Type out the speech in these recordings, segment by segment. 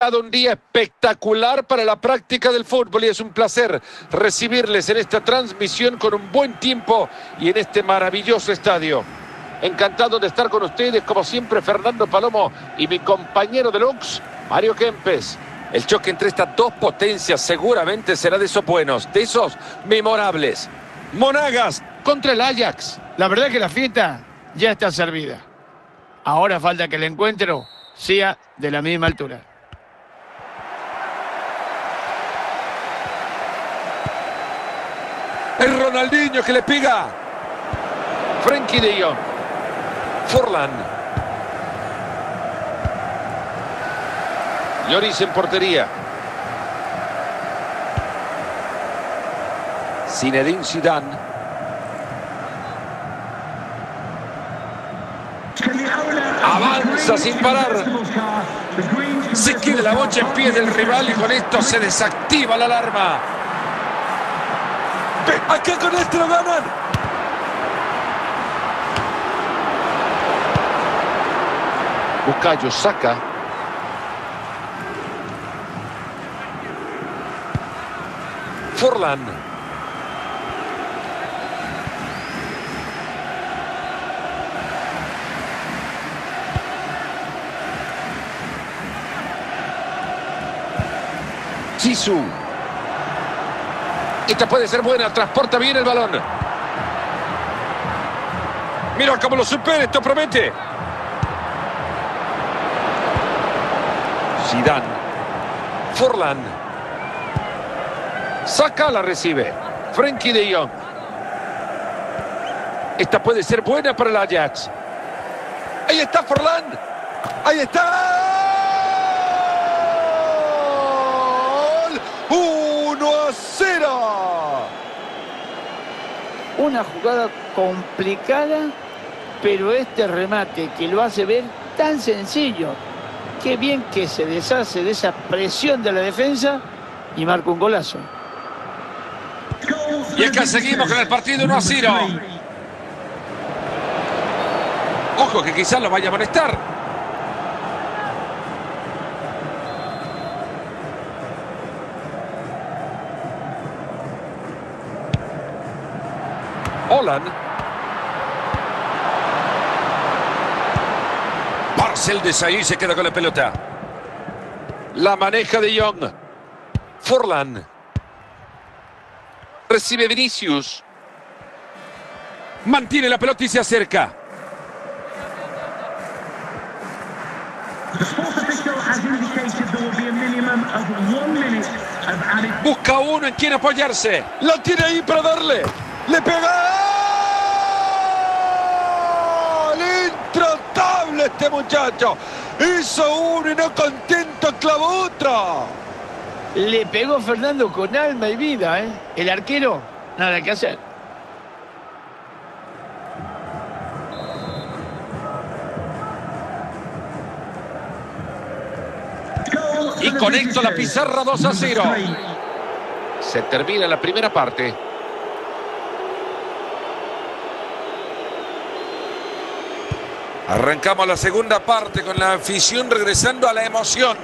un día espectacular para la práctica del fútbol y es un placer recibirles en esta transmisión con un buen tiempo y en este maravilloso estadio. Encantado de estar con ustedes, como siempre, Fernando Palomo y mi compañero de Lux, Mario Kempes. El choque entre estas dos potencias seguramente será de esos buenos, de esos memorables. Monagas contra el Ajax. La verdad que la fiesta ya está servida. Ahora falta que el encuentro sea de la misma altura. Es Ronaldinho que le pega. Frenkie de Jong. Forlan. Lloris en portería. Zinedine Zidane. Avanza sin parar. Se quiere la bocha en pie del rival y con esto se desactiva la alarma. Acá con esto lo ganan. Bucayo saca. Forlan. Sisu. Esta puede ser buena, transporta bien el balón. Mira cómo lo supera, esto promete. Zidane. Forlan. Saca, la recibe. Frenkie de Jong. Esta puede ser buena para el Ajax. Ahí está Forlan. Ahí está. 1 a 0. Una jugada complicada, pero este remate que lo hace ver tan sencillo. Qué bien que se deshace de esa presión de la defensa y marca un golazo. Y acá seguimos con el partido 1 a 0. Ojo que quizás lo vaya a molestar. Holland. Marcel Desailly se queda con la pelota. La maneja de Young. Forlan. Recibe Vinicius. Mantiene la pelota y se acerca. Busca uno en quien apoyarse. La tiene ahí para darle. Le pega. Intratable este muchacho. Hizo uno y no contento clavó otro. Le pegó Fernando con alma y vida, ¿eh? El arquero, nada que hacer. Y con esto la pizarra 2 a 0. Se termina la primera parte. Arrancamos la segunda parte con la afición regresando a la emoción.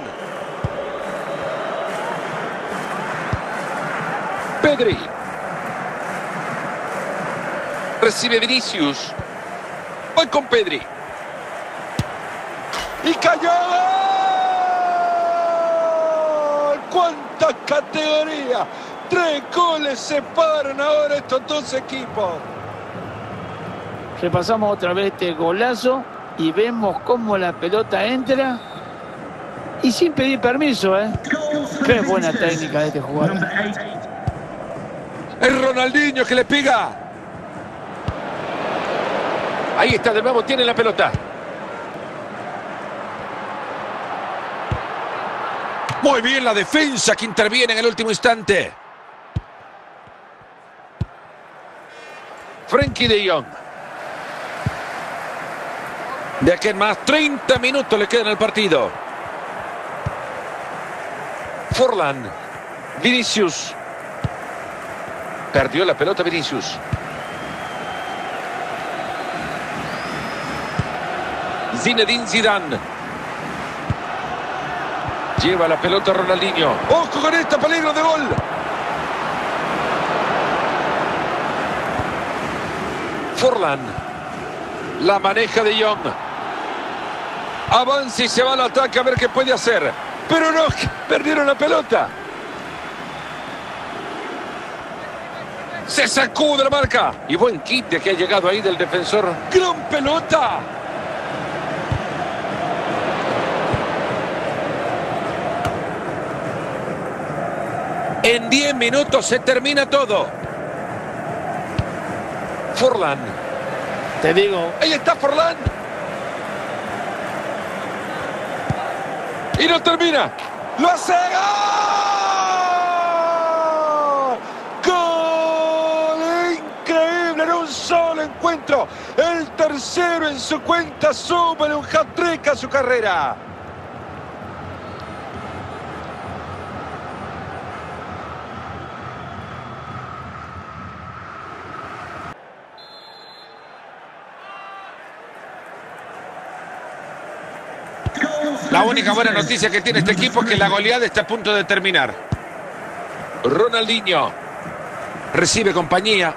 Pedri. Recibe Vinicius. Voy con Pedri. Y cayó. ¡Cuánta categoría! Tres goles separan ahora estos dos equipos. Repasamos otra vez este golazo y vemos cómo la pelota entra y sin pedir permiso, ¿eh? Qué buena técnica de este jugador. Es Ronaldinho que le pega. Ahí está de nuevo, tiene la pelota. Muy bien la defensa que interviene en el último instante. Frenkie de Jong. De aquí en más, 30 minutos le quedan al partido. Forlan. Vinicius. Perdió la pelota Vinicius. Zinedine Zidane. Lleva la pelota Ronaldinho. ¡Ojo con esta peligro de gol! Forlan. La maneja de Young. Avanza y se va al ataque a ver qué puede hacer. Pero no, perdieron la pelota. Se sacude la marca. Y buen quite que ha llegado ahí del defensor. ¡Gran pelota! En 10 minutos se termina todo. Forlán. Te digo. Ahí está Forlán. Y no termina. ¡Lo hace! ¡Gol! Increíble en un solo encuentro. El tercero en su cuenta. Súmale un hat-trick a su carrera. La única buena noticia que tiene este equipo es que la goleada está a punto de terminar. Ronaldinho recibe compañía.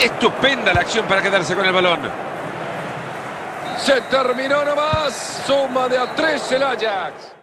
Estupenda la acción para quedarse con el balón. Se terminó nomás. Suma de a tres el Ajax.